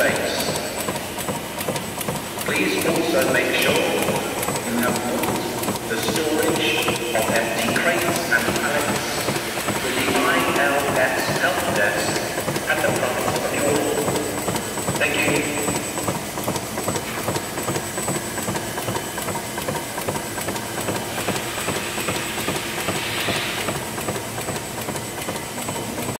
space. Please also make sure